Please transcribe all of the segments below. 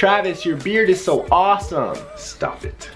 Travis, your beard is so awesome. Stop it.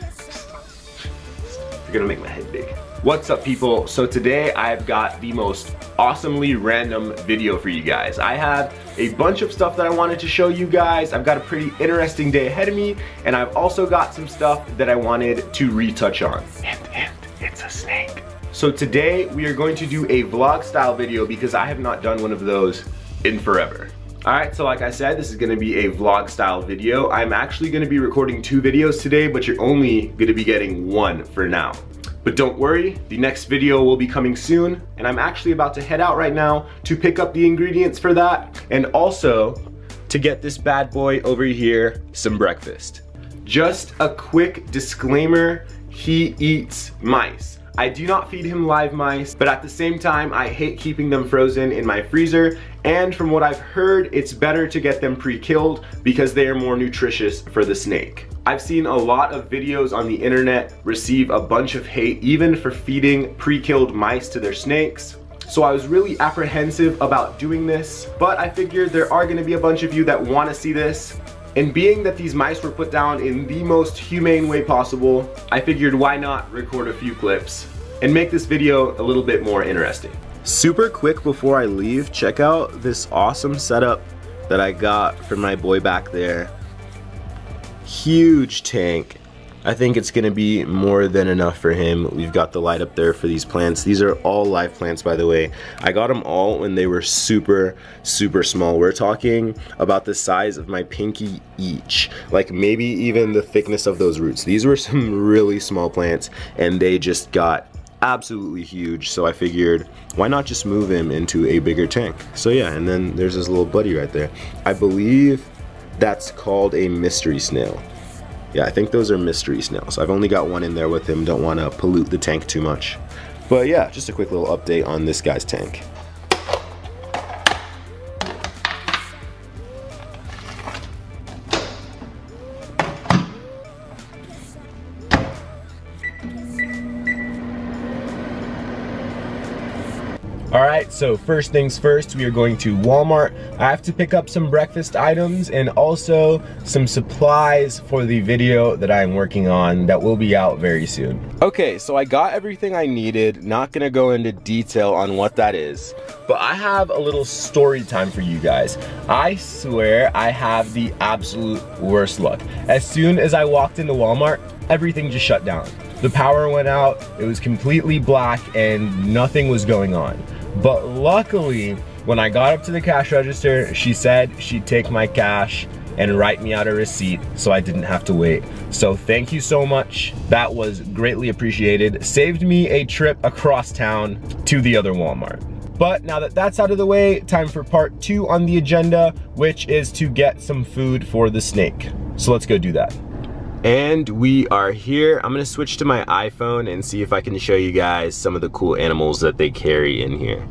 You're gonna make my head big. What's up people? So today I've got the most awesomely random video for you guys. I have a bunch of stuff that I wanted to show you guys. I've got a pretty interesting day ahead of me and I've also got some stuff that I wanted to retouch on. Hint, hint, it's a snake. So today we are going to do a vlog style video because I have not done one of those in forever. Alright, so like I said, this is gonna be a vlog style video. I'm actually gonna be recording two videos today, but you're only gonna be getting one for now. But don't worry, the next video will be coming soon, and I'm actually about to head out right now to pick up the ingredients for that, and also to get this bad boy over here some breakfast. Just a quick disclaimer, he eats mice. I do not feed him live mice, but at the same time, I hate keeping them frozen in my freezer. And from what I've heard, it's better to get them pre-killed because they are more nutritious for the snake. I've seen a lot of videos on the internet receive a bunch of hate even for feeding pre-killed mice to their snakes. So I was really apprehensive about doing this, but I figured there are gonna be a bunch of you that wanna see this, and being that these mice were put down in the most humane way possible, I figured why not record a few clips and make this video a little bit more interesting. Super quick before I leave, check out this awesome setup that I got from my boy back there. Huge tank I think it's gonna be more than enough for him. We've got the light up there for these plants. These are all live plants, by the way. I got them all when they were super, super small. We're talking about the size of my pinky each. Like maybe even the thickness of those roots. These were some really small plants and they just got absolutely huge so I figured why not just move him into a bigger tank so yeah and then there's his little buddy right there I believe that's called a mystery snail yeah, I think those are mystery snails. I've only got one in there with him. Don't want to pollute the tank too much. But yeah, just a quick little update on this guy's tank. All right, so first things first, we are going to Walmart. I have to pick up some breakfast items and also some supplies for the video that I'm working on that will be out very soon. Okay, so I got everything I needed. Not gonna go into detail on what that is, but I have a little story time for you guys. I swear I have the absolute worst luck. As soon as I walked into Walmart, everything just shut down. The power went out, it was completely black, and nothing was going on. But luckily, when I got up to the cash register, she said she'd take my cash and write me out a receipt so I didn't have to wait. So thank you so much. That was greatly appreciated. Saved me a trip across town to the other Walmart. But now that that's out of the way, time for part two on the agenda, which is to get some food for the snake. So let's go do that. And we are here. I'm gonna switch to my iPhone and see if I can show you guys some of the cool animals that they carry in here.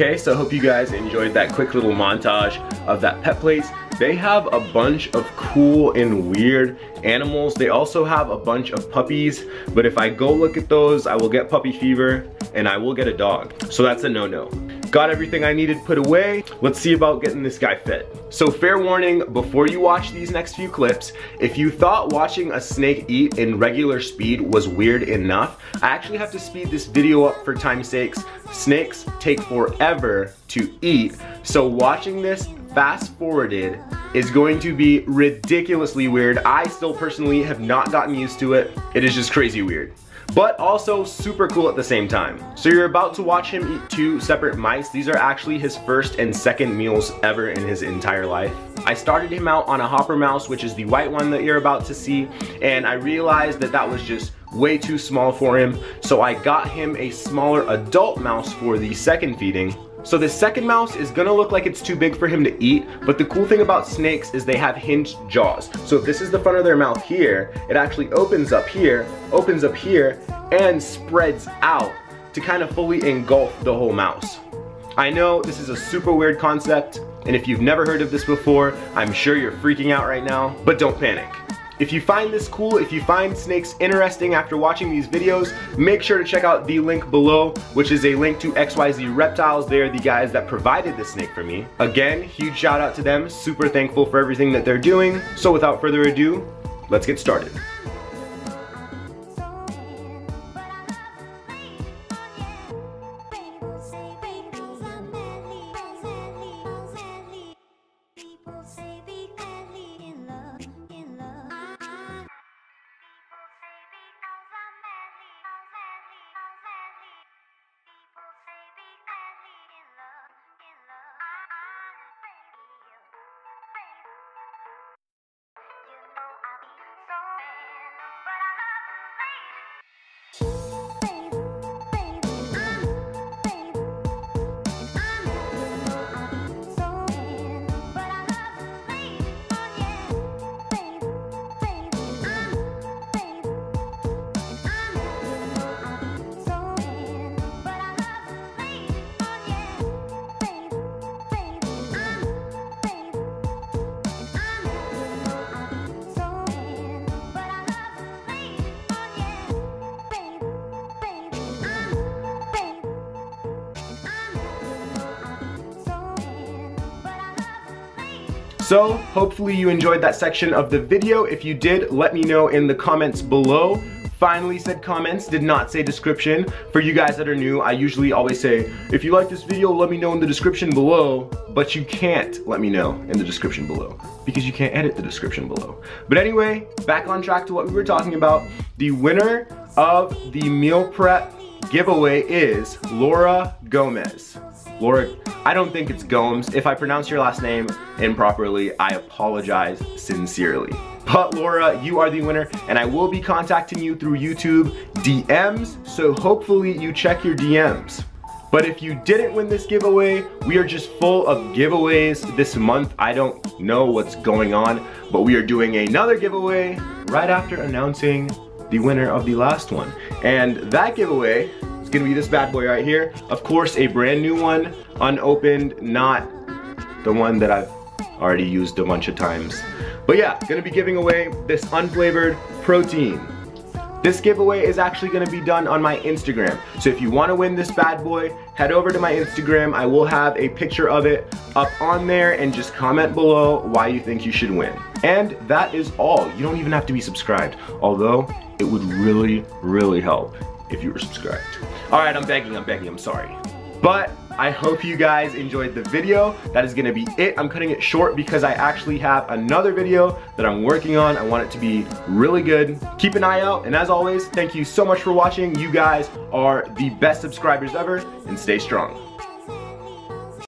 Okay, so I hope you guys enjoyed that quick little montage of that pet place. They have a bunch of cool and weird animals. They also have a bunch of puppies, but if I go look at those, I will get puppy fever and I will get a dog. So that's a no-no. Got everything I needed put away. Let's see about getting this guy fed. So fair warning, before you watch these next few clips, if you thought watching a snake eat in regular speed was weird enough, I actually have to speed this video up for time's sakes. Snakes take forever to eat, so watching this fast forwarded is going to be ridiculously weird. I still personally have not gotten used to it. It is just crazy weird. But also super cool at the same time. So you're about to watch him eat two separate mice. These are actually his first and second meals ever in his entire life. I started him out on a hopper mouse, which is the white one that you're about to see, and I realized that that was just way too small for him. So I got him a smaller adult mouse for the second feeding, so the second mouse is gonna look like it's too big for him to eat, but the cool thing about snakes is they have hinged jaws. So if this is the front of their mouth here, it actually opens up here, opens up here, and spreads out to kind of fully engulf the whole mouse. I know this is a super weird concept, and if you've never heard of this before, I'm sure you're freaking out right now, but don't panic. If you find this cool, if you find snakes interesting after watching these videos, make sure to check out the link below, which is a link to XYZ Reptiles. They're the guys that provided the snake for me. Again, huge shout out to them. Super thankful for everything that they're doing. So without further ado, let's get started. So hopefully you enjoyed that section of the video. If you did, let me know in the comments below. Finally said comments, did not say description. For you guys that are new, I usually always say, if you like this video, let me know in the description below, but you can't let me know in the description below because you can't edit the description below. But anyway, back on track to what we were talking about. The winner of the meal prep giveaway is Laura Gomez. Laura, I don't think it's Gomes. If I pronounce your last name improperly, I apologize sincerely. But Laura, you are the winner and I will be contacting you through YouTube DMs, so hopefully you check your DMs. But if you didn't win this giveaway, we are just full of giveaways this month. I don't know what's going on, but we are doing another giveaway right after announcing the winner of the last one. And that giveaway it's gonna be this bad boy right here. Of course, a brand new one, unopened, not the one that I've already used a bunch of times. But yeah, gonna be giving away this unflavored protein. This giveaway is actually gonna be done on my Instagram. So if you wanna win this bad boy, head over to my Instagram. I will have a picture of it up on there and just comment below why you think you should win. And that is all. You don't even have to be subscribed, although it would really, really help if you were subscribed. All right, I'm begging, I'm begging, I'm sorry. But I hope you guys enjoyed the video. That is gonna be it. I'm cutting it short because I actually have another video that I'm working on. I want it to be really good. Keep an eye out, and as always, thank you so much for watching. You guys are the best subscribers ever, and stay strong.